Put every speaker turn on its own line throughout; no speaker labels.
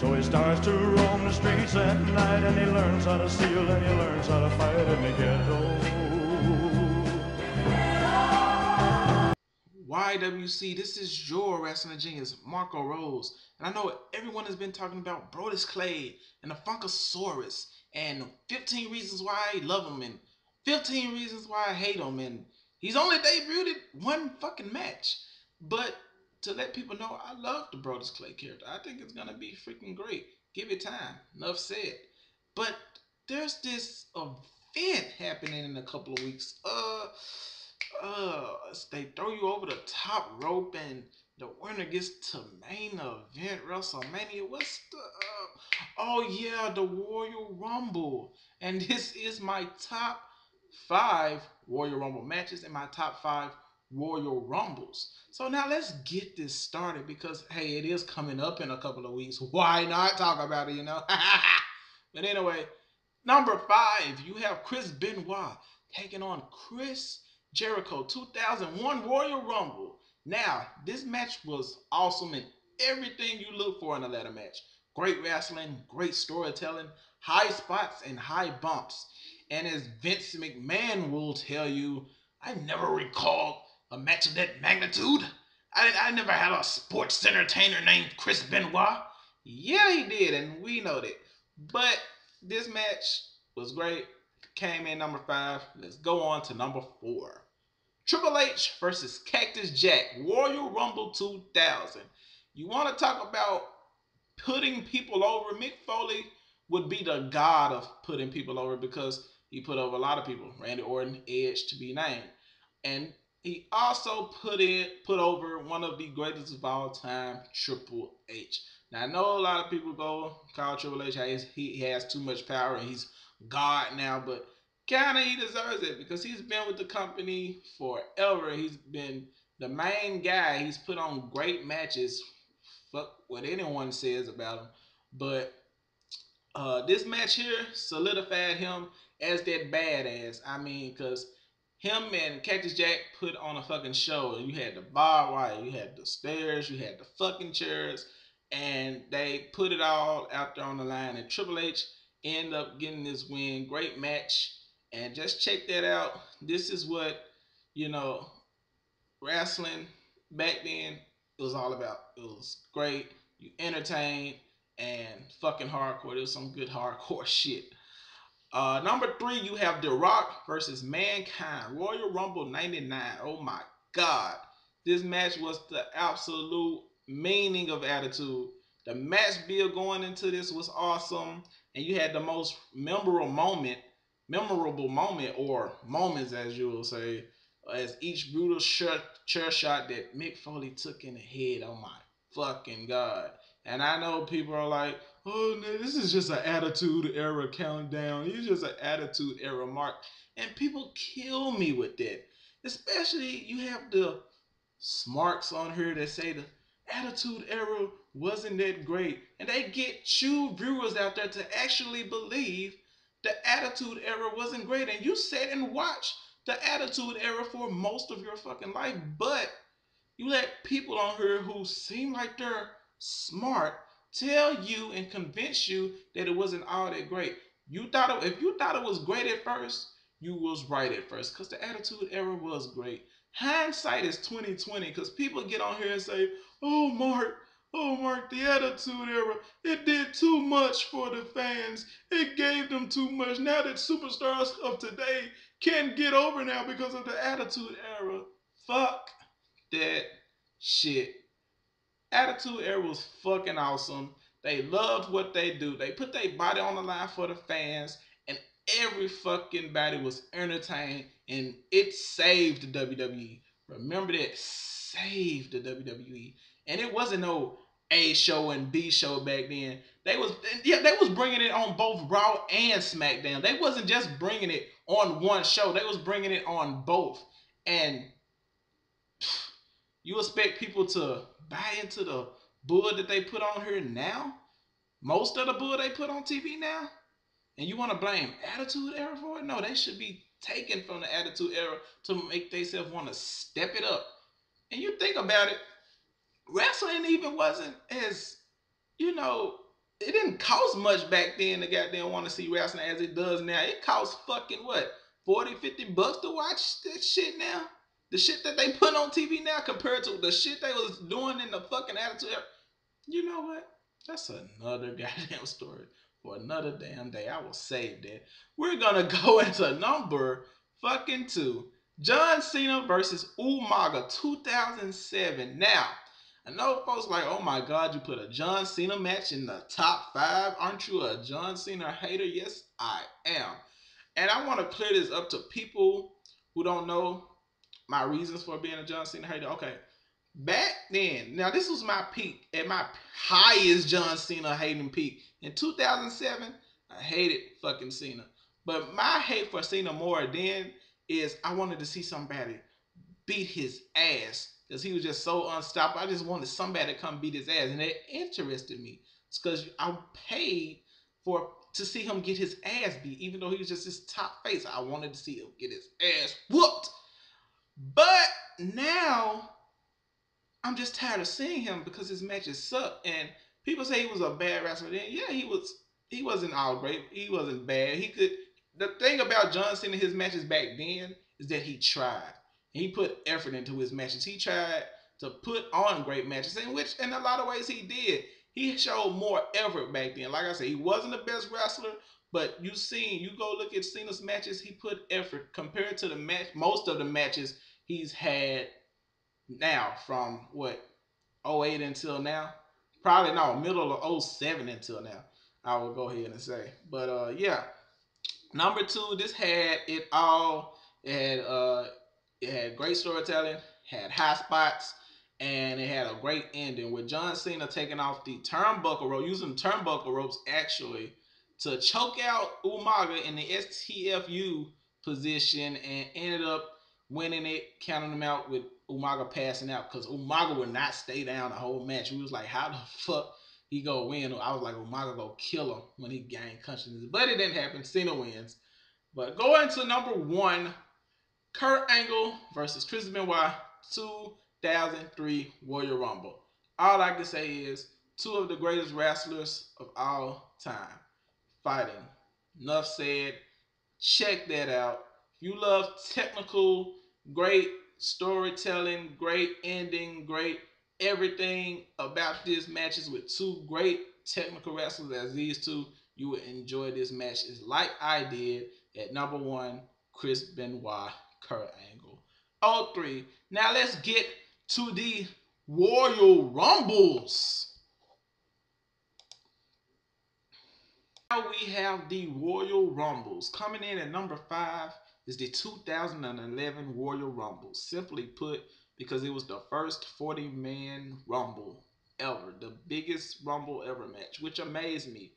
So he starts to roam the streets at night and he learns how to steal and he learns how to fight in the ghetto.
YWC, this is your wrestling genius, Marco Rose. And I know everyone has been talking about Brodus Clay and the Funkasaurus and 15 reasons why I love him and 15 reasons why I hate him. And he's only debuted one fucking match. But to let people know, I love the Brodus Clay character. I think it's to be freaking great. Give it time. Enough said. But there's this event happening in a couple of weeks. Uh, uh, they throw you over the top rope and the winner gets to main event WrestleMania. What's the uh, oh yeah, the Royal Rumble. And this is my top five Royal Rumble matches and my top five Royal Rumbles. So now let's get this started because hey, it is coming up in a couple of weeks. Why not talk about it, you know? but anyway, number five, you have Chris Benoit taking on Chris Jericho 2001 Royal Rumble. Now, this match was awesome in everything you look for in a ladder match. Great wrestling, great storytelling, high spots and high bumps. And as Vince McMahon will tell you, I never recall a match of that magnitude. I, I never had a sports entertainer named Chris Benoit. Yeah, he did, and we know that. But this match was great came in number five. Let's go on to number four. Triple H versus Cactus Jack, Royal Rumble 2000. You want to talk about putting people over? Mick Foley would be the god of putting people over because he put over a lot of people. Randy Orton, Edge to be named. And he also put in put over one of the greatest of all time, Triple H. Now I know a lot of people go call Triple H he has too much power and he's God now, but kind of he deserves it because he's been with the company forever. He's been the main guy. He's put on great matches. Fuck what anyone says about him, but uh, this match here solidified him as that badass. I mean, because him and Cactus Jack put on a fucking show. You had the bar wire, you had the stairs, you had the fucking chairs, and they put it all out there on the line. And Triple H end up getting this win. Great match. And just check that out. This is what, you know, wrestling back then it was all about. It was great. You entertained and fucking hardcore. It was some good hardcore shit. Uh, number three, you have The Rock versus Mankind. Royal Rumble 99. Oh my God. This match was the absolute meaning of attitude. The match bill going into this was awesome and you had the most memorable moment, memorable moment or moments, as you will say, as each brutal chair, chair shot that Mick Foley took in the head. Oh my fucking god! And I know people are like, "Oh, this is just an attitude era countdown. It's just an attitude era mark," and people kill me with that. Especially you have the smarts on here that say the attitude era wasn't that great. And they get you viewers out there to actually believe the Attitude Era wasn't great. And you sat and watched the Attitude Era for most of your fucking life. But you let people on here who seem like they're smart tell you and convince you that it wasn't all that great. You thought it, if you thought it was great at first, you was right at first because the Attitude Era was great. Hindsight is 2020 because people get on here and say, "Oh, Mark, Oh, Mark, the Attitude Era, it did too much for the fans. It gave them too much. Now that superstars of today can't get over now because of the Attitude Era. Fuck that shit. Attitude Era was fucking awesome. They loved what they do. They put their body on the line for the fans, and every fucking body was entertained, and it saved the WWE. Remember that saved the WWE and it wasn't no A show and B show back then. They was yeah, they was bringing it on both Raw and SmackDown. They wasn't just bringing it on one show. They was bringing it on both. And you expect people to buy into the bull that they put on here now? Most of the bull they put on TV now? And you want to blame Attitude Era for it? No, they should be taken from the Attitude Era to make themselves want to step it up. And you think about it, wrestling even wasn't as, you know, it didn't cost much back then to goddamn want to see wrestling as it does now. It costs fucking what 40, 50 bucks to watch this shit now. The shit that they put on TV now compared to the shit they was doing in the fucking attitude. You know what? That's another goddamn story for another damn day. I will save that. We're gonna go into number fucking two. John Cena versus Umaga 2007. Now, I know folks like, oh my God, you put a John Cena match in the top five. Aren't you a John Cena hater? Yes, I am. And I want to clear this up to people who don't know my reasons for being a John Cena hater. Okay, back then, now this was my peak at my highest John Cena hating peak in 2007. I hated fucking Cena, but my hate for Cena more then is I wanted to see somebody beat his ass because he was just so unstoppable. I just wanted somebody to come beat his ass, and it interested me. Because I paid for to see him get his ass beat, even though he was just his top face. I wanted to see him get his ass whooped. But now I'm just tired of seeing him because his matches suck. And people say he was a bad wrestler then. Yeah, he was. He wasn't all great. He wasn't bad. He could. The thing about John Cena, his matches back then, is that he tried. He put effort into his matches. He tried to put on great matches, in which in a lot of ways he did. He showed more effort back then. Like I said, he wasn't the best wrestler, but you seen, you go look at Cena's matches, he put effort compared to the match, most of the matches he's had now from what 08 until now. Probably no, middle of 07 until now. I will go ahead and say. But uh yeah. Number two, this had it all. It had uh it had great storytelling, had high spots, and it had a great ending with John Cena taking off the turnbuckle rope, using turnbuckle ropes actually to choke out Umaga in the STFU position and ended up winning it, counting him out with Umaga passing out because Umaga would not stay down the whole match. We was like, how the fuck he go win? I was like, Umaga go kill him when he gained consciousness. But it didn't happen. Cena wins. But going to number one, Kurt Angle versus Chris Benoit, 2003 Royal Rumble. All I can say is two of the greatest wrestlers of all time fighting. Enough said. Check that out. You love technical, great storytelling, great ending, great everything about this matches with two great technical wrestlers as these two, you will enjoy this match. It's like I did at number one, Chris Benoit, Kurt Angle. All three. Now let's get to the Royal Rumbles. Now we have the Royal Rumbles. Coming in at number five is the 2011 Royal Rumble. Simply put, because it was the first 40 man Rumble ever, the biggest Rumble ever match, which amazed me.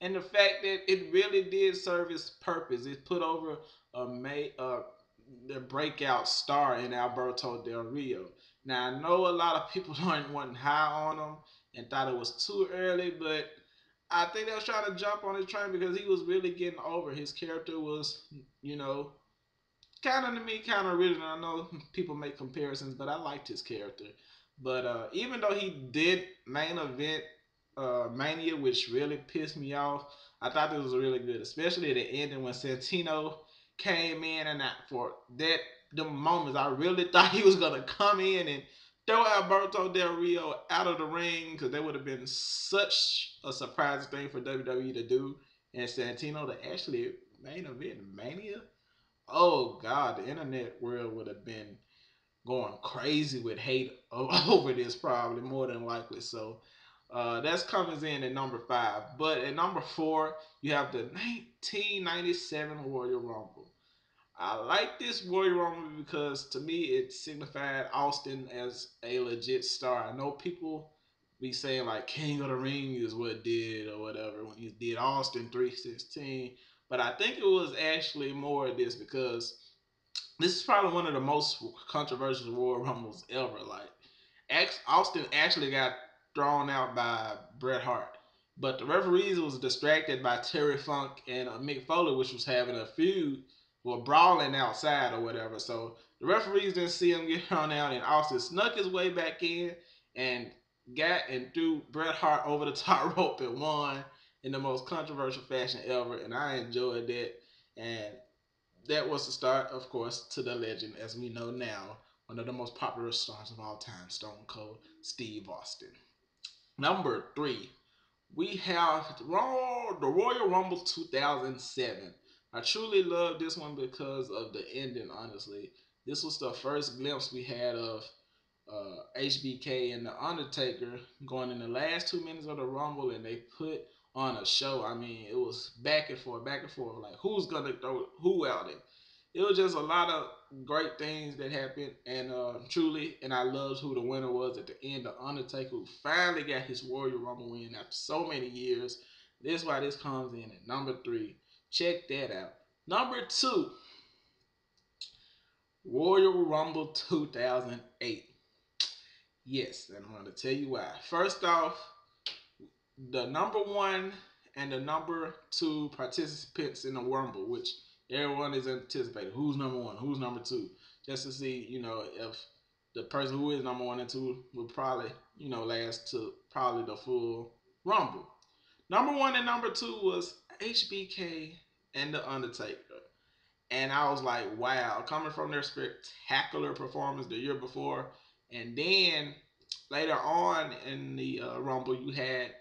And the fact that it really did serve its purpose. It put over a May, uh, the breakout star in Alberto Del Rio. Now I know a lot of people weren't high on him and thought it was too early, but I think they was trying to jump on his train because he was really getting over. His character was, you know, kind of to me, kind of original. I know people make comparisons, but I liked his character. But uh, even though he did main event uh, Mania, which really pissed me off, I thought it was really good, especially the ending when Santino came in and I, for that the moments I really thought he was gonna come in and throw Alberto Del Rio out of the ring because that would have been such a surprising thing for WWE to do and Santino to actually main event Mania. Oh God, the internet world would have been going crazy with hate over this probably more than likely. So uh, that's coming in at number five. But at number four, you have the 1997 Royal Rumble. I like this Royal Rumble because to me it signified Austin as a legit star. I know people be saying like King of the Ring is what did or whatever when he did Austin 316. But I think it was actually more of this because this is probably one of the most controversial Royal Rumbles ever. Like Austin actually got thrown out by Bret Hart. But the referees was distracted by Terry Funk and uh, Mick Foley, which was having a feud were brawling outside or whatever. So the referees didn't see him get thrown out, and Austin snuck his way back in and got and threw Bret Hart over the top rope and won. in the most controversial fashion ever, and I enjoyed that. And that was the start, of course, to the legend, as we know now, one of the most popular stars of all time, Stone Cold Steve Austin. Number three, we have the Royal Rumble 2007. I truly love this one because of the ending, honestly. This was the first glimpse we had of uh, HBK and The Undertaker going in the last two minutes of the Rumble, and they put on a show. I mean, it was back and forth, back and forth, like who's gonna throw who out there. It was just a lot of great things that happened, and uh, truly, and I loved who the winner was at the end. The Undertaker, who finally got his Royal Rumble win after so many years. This is why this comes in at number three. Check that out. Number two, Royal Rumble 2008. Yes, and I'm going to tell you why. First off, the number one and the number two participants in the Rumble, which everyone is anticipating. Who's number one? Who's number two? Just to see, you know, if the person who is number one and two will probably, you know, last to probably the full Rumble. Number one and number two was HBK and The Undertaker. And I was like, wow, coming from their spectacular performance the year before. And then later on in the uh, Rumble, you had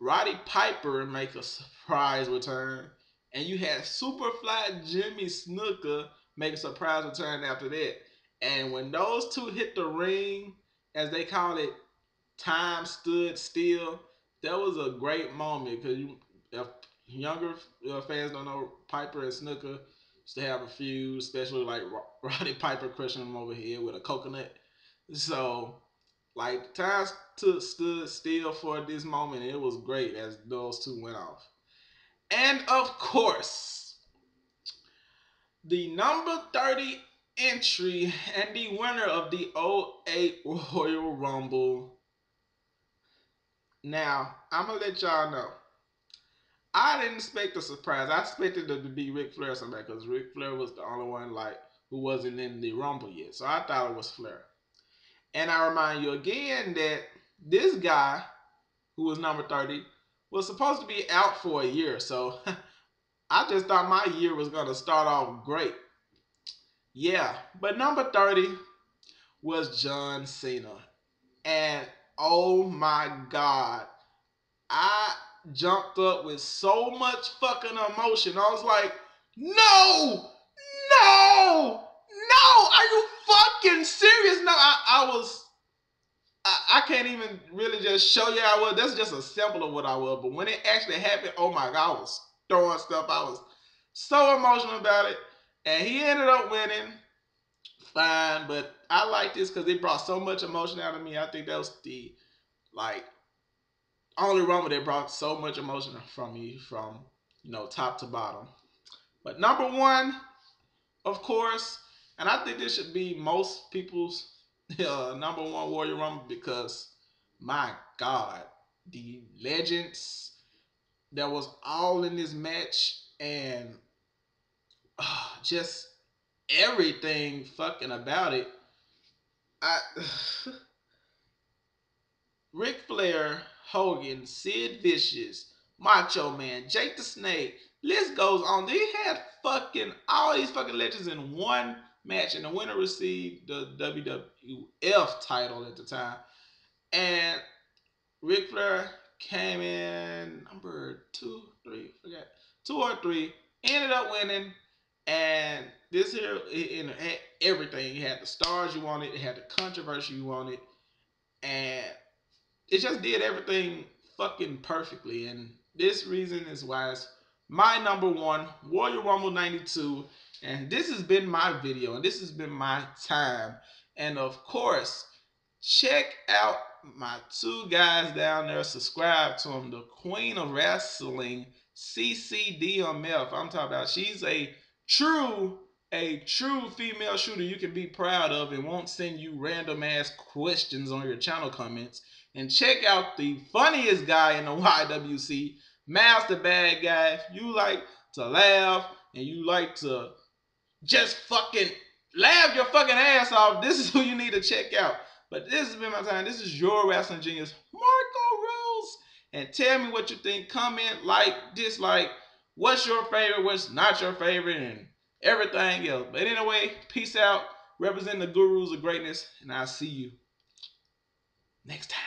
Roddy Piper make a surprise return, and you had Superfly Jimmy Snuka make a surprise return after that. And when those two hit the ring, as they call it, time stood still. That was a great moment because you, younger fans don't know, Piper and Snuka used to have a feud, especially like Roddy Piper crushing him over here with a coconut. So like time stood, stood still for this moment. it was great as those two went off. And of course, the number 30 entry and the winner of the 08 Royal Rumble. Now, I'm to let y'all know. I didn't expect a surprise. I expected it to be Ric Flair or somebody because Ric Flair was the only one like who wasn't in the Rumble yet. So I thought it was Flair. And I remind you again that this guy, who was number 30, was supposed to be out for a year. So I just thought my year was going to start off great. Yeah, but number 30 was John Cena. And oh my God, I jumped up with so much fucking emotion. I was like, no, no, no, are you fucking serious? No, I, I was. I, I can't even really just show you I was. That's just a sample of what I was. But when it actually happened, oh my god, I was throwing stuff. I was so emotional about it, and he ended up winning. Fine, but I like this because it brought so much emotion out of me. I think that was the like only rumble that brought so much emotion from me from you know top to bottom. But number one, of course, and I think this should be most people's uh, number one Royal Rumble because, my God, the legends that was all in this match and uh, just everything fucking about it. I Ric Flair, Hogan, Sid Vicious, Macho Man, Jake the Snake, list goes on. They had fucking all these fucking legends in one match, and the winner received the WWF title at the time. And Ric Flair came in number two, three, forget two or three, ended up winning. And this here, it, had everything. It had the stars you wanted, it had the controversy you wanted, and it just did everything fucking perfectly. And this reason is why it's my number one, Royal Rumble 92. And this has been my video, and this has been my time. And of course, check out my two guys down there. Subscribe to them. The Queen of Wrestling, CCDMF. I'm talking about she's a true, a true female shooter you can be proud of and won't send you random ass questions on your channel comments. And check out the funniest guy in the YWC, Master Bad Guy. If you like to laugh and you like to just fucking laugh your fucking ass off, this is who you need to check out. But this has been my time. This is your wrestling genius, Marco Rose. and tell me what you think. Comment, like, dislike. What's your favorite? What's not your favorite? And everything else. But anyway, peace out. Represent the gurus of greatness, and I'll see you next time.